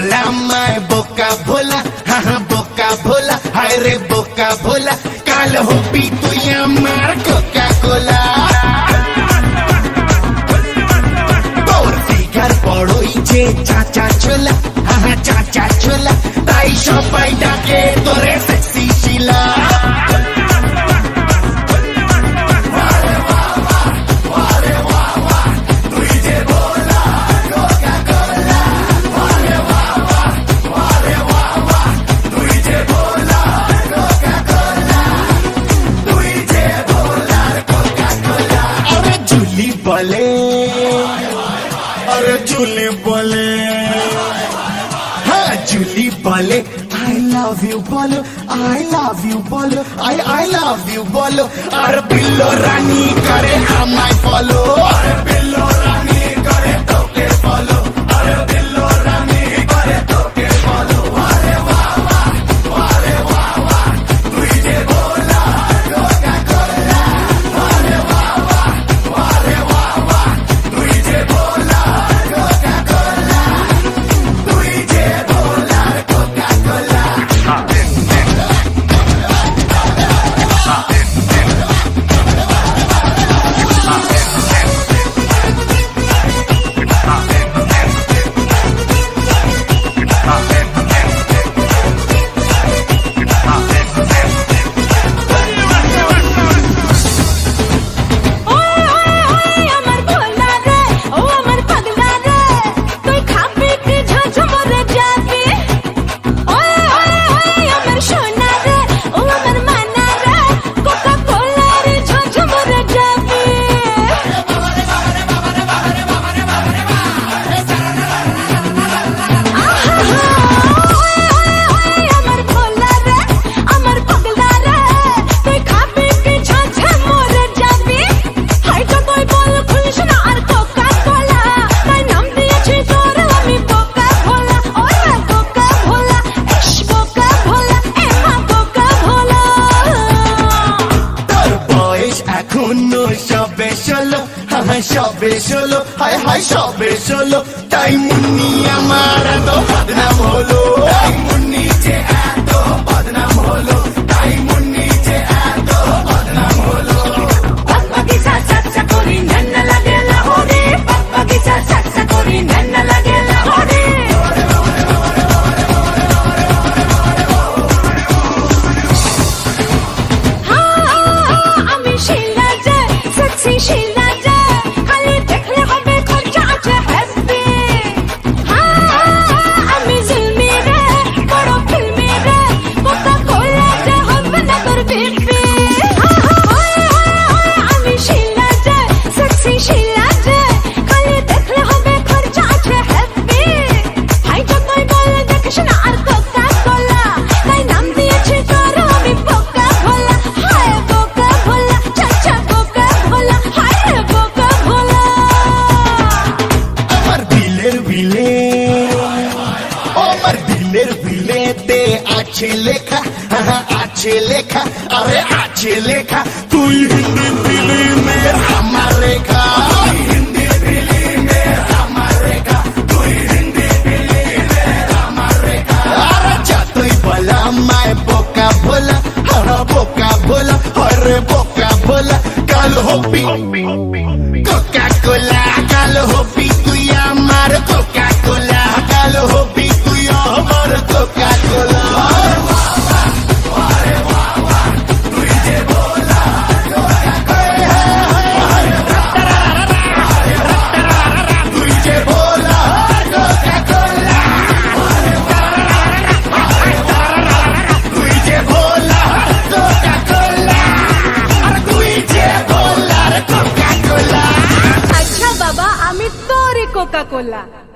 ভোলা মায় বোকা ভোলা হ্যাঁ বোকা ভোলা হায় রে বোকা ভোলা কাল হপি তুই আমার কোকা কোলা তোর ফিগার বড়ই যে চাচা ছোলা হ্যাঁ চাচা ছোলা তাই সবাই ডাকে তোরে সেক্সি শিলা झूले बोले। हाँ झूली बोले। आई लव यू बोलो। आई लव यू बोलो। आई आई लव यू बोलो। अरे बिल्लो रानी करे हमारे फॉलो अरे बिल्लो ষোলো হ্যাঁ হ্যাঁ সবে চলো হায় হায় সবে চলো টাইম নিয়া दिलेर विले। ओमर दिलेर बिले ते आचे लेखा आछे लेखा अरे आचे लेखा। तू हिंदी दिले में हमारे का मैं बोका बोला हरा बोका बोला हरे बोका बोला कल हो हो Coca-Cola.